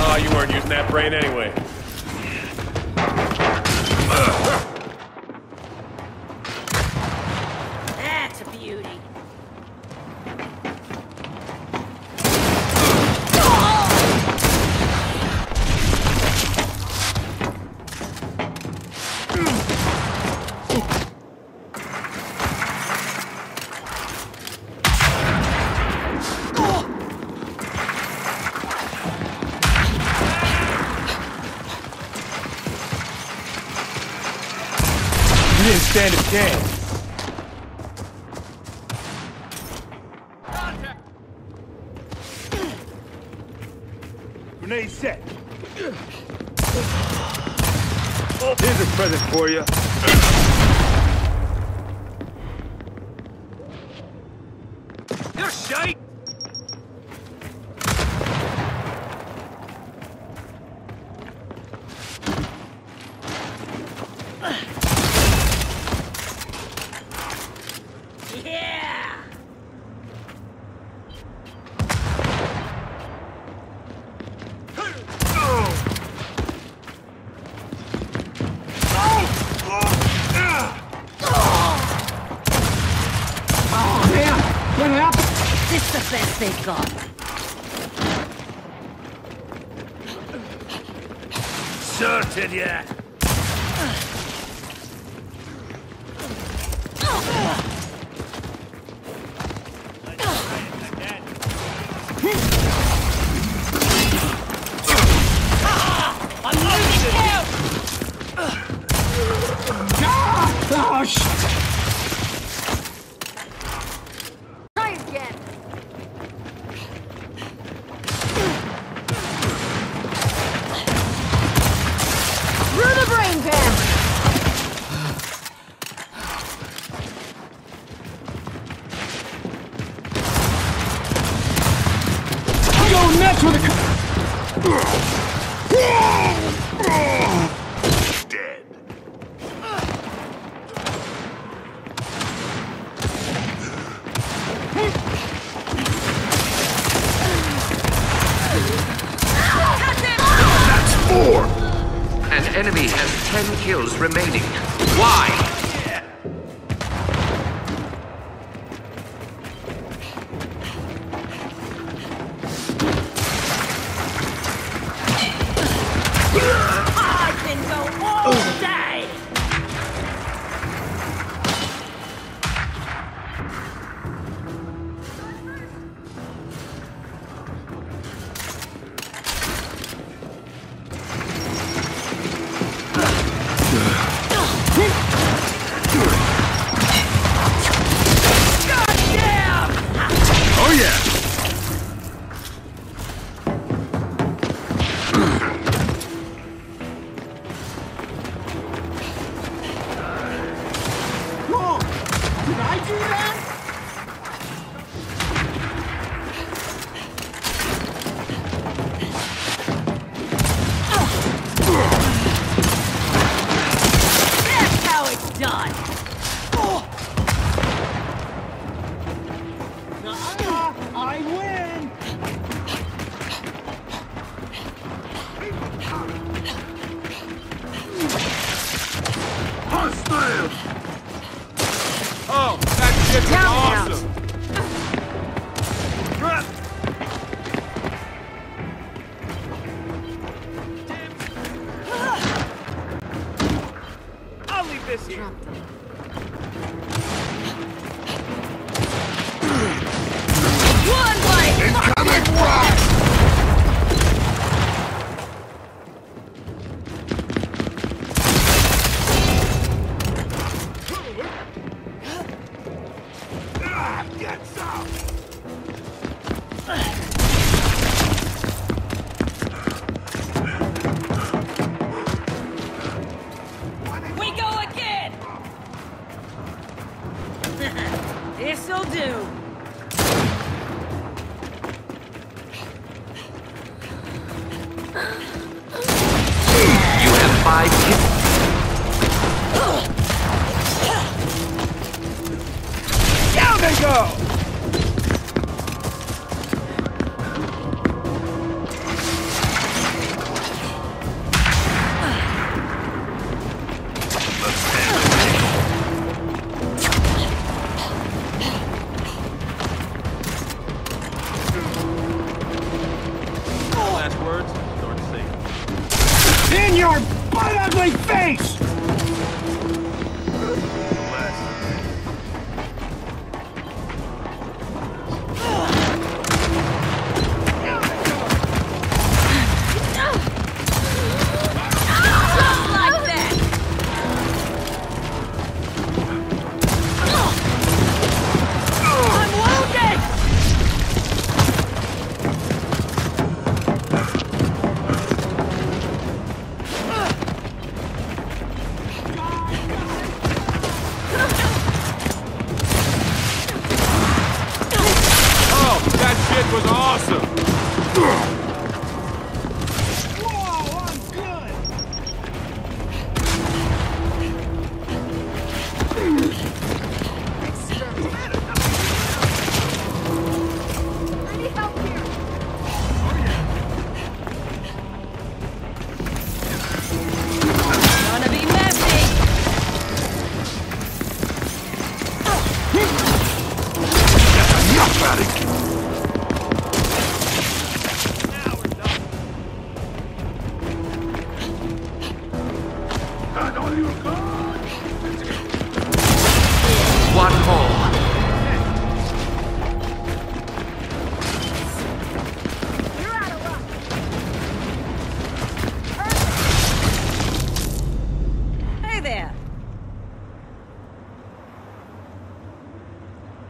Oh, you weren't using that brain anyway. That's a beauty. You didn't stand a chance. Grenade set. Here's a present for you. You're shite! This is the best they've got. Certain yet? An enemy has ten kills remaining. Why? ahora. Rat gets out! This'll do. Ugly face!